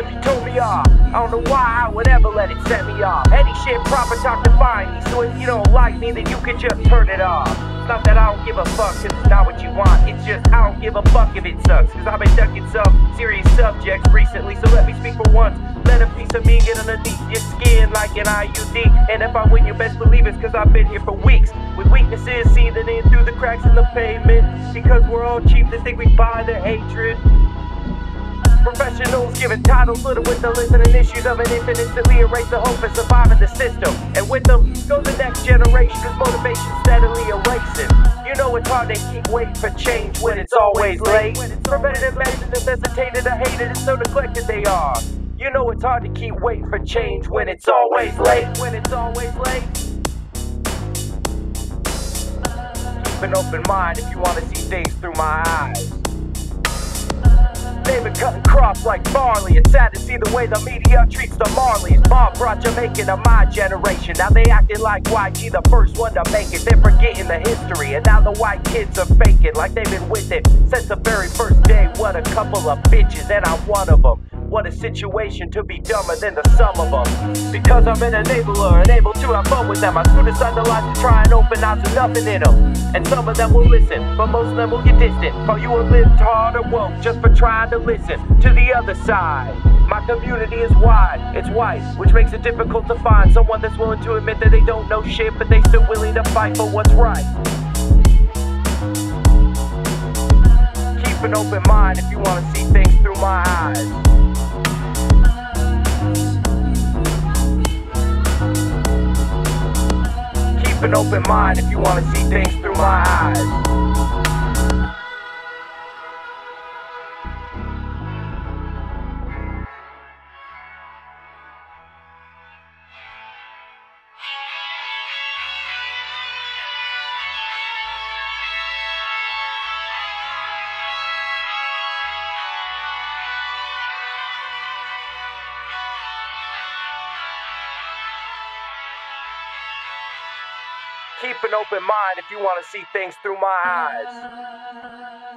me off. I don't know why I would ever let it set me off. Any shit proper talk to find me, so if you don't like me, then you can just turn it off. It's not that I don't give a fuck, cause it's not what you want. It's just I don't give a fuck if it sucks. Cause I've been ducking some serious subjects recently, so let me speak for once. Let a piece of me get underneath your skin like an IUD. And if I win, you best believe it's cause I've been here for weeks. With weaknesses seething in through the cracks in the pavement. Because we're all cheap to think we buy their hatred. Professionals giving titles little with the listening issues of an infant instantly erase the hope of surviving the system. And with them goes the next generation, cause motivation steadily erasing. You know it's hard to keep waiting for change when it's always late. Preventative medicine necessitated, I hated and so neglected they are. You know it's hard to keep waiting for change when it's always late. When it's always late. Keep an open mind if you want to see things through my eyes. They've been cutting crops like barley. It's sad to see the way the media treats the Marleys. Bob brought Jamaican to my generation. Now they acting like YG, the first one to make it. They're forgetting the history, and now the white kids are faking like they've been with it since the very first day. What a couple of bitches, and I'm one of them. What a situation to be dumber than the sum of them. Because I'm an enabler and able to have fun with them. I screw aside the lies to try and open eyes with nothing in them. And some of them will listen, but most of them will get distant. Call you a lived hard or woke just for trying to listen to the other side. My community is wide, it's white, which makes it difficult to find someone that's willing to admit that they don't know shit, but they still willing to fight for what's right. Keep an open mind if you want to see things through my eyes. An open mind if you want to see things through my eyes. Keep an open mind if you want to see things through my eyes.